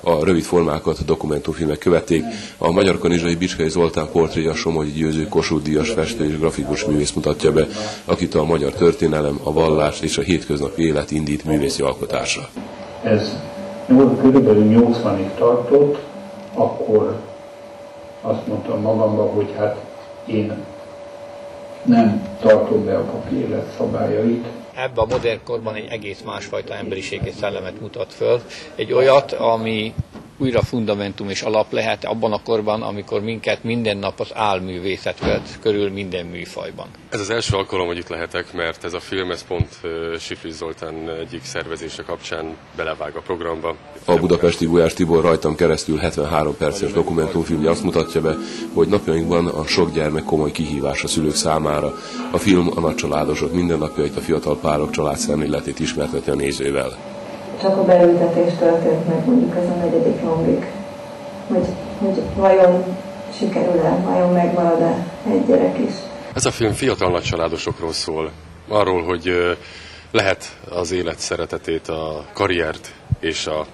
A rövid formákat dokumentumfilmek követték. A Magyar Kanizsai Bicskei Zoltán portréja Somogyi Győző Kossuth Díjas festő és grafikus művész mutatja be, akit a magyar történelem, a vallás és a hétköznapi élet indít művészi alkotásra. Ez körülbelül 80-ig tartott, akkor azt mondtam magamba, hogy hát én nem tartom be a papírlet szabályait, ebbe a modern korban egy egész másfajta emberiségi szellemet mutat föl. Egy olyat, ami újra fundamentum és alap lehet abban a korban, amikor minket minden nap az álművészet vett körül minden műfajban. Ez az első alkalom, hogy itt lehetek, mert ez a film, ez pont Sifri Zoltán egyik szervezése kapcsán belevág a programba. A budapesti Gulyás Tibor rajtam keresztül 73 perces dokumentumfilmje azt mutatja be, hogy napjainkban a sok gyermek komoly kihívás a szülők számára. A film a nagycsaládosok mindennapjait, a fiatal párok család szemléletét ismerteti a nézővel csak a beültetés történt meg mondjuk ez a negyedik lombig, hogy, hogy vajon sikerül-e, vajon megmarad-e egy gyerek is. Ez a film fiatal nagycsaládosokról szól, arról, hogy lehet az élet szeretetét, a karriert és a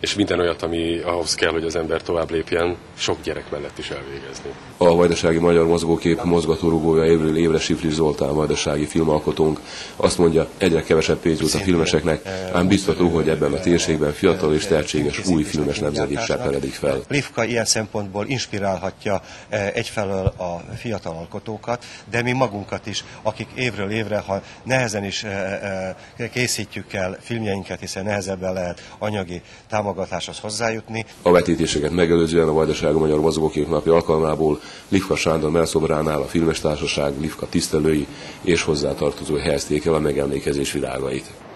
és minden olyat, ami ahhoz kell, hogy az ember tovább lépjen, sok gyerek mellett is elvégezni. A Vajdasági Magyar Mozgókép mozgatórugója évről évre Sifri Zoltán vajdasági filmalkotónk azt mondja, egyre kevesebb pénz jut a filmeseknek, ám biztató, hogy ebben a térségben fiatal és tehetséges új filmes nemzedék sepeledik fel. Livka ilyen szempontból inspirálhatja eh, egyfelől a fiatal alkotókat, de mi magunkat is, akik évről évre, ha nehezen is eh, eh, készítjük el filmjeinket, hiszen nehezebben lehet anyagi támogatáshoz hozzájutni. A vetítéseket megelőzően a Vajdaság a Magyar Mozgókép napi alkalmából Livka Sándor melszobránál a Filmes Társaság Livka tisztelői és hozzátartozói helyezték el a megemlékezés virágait.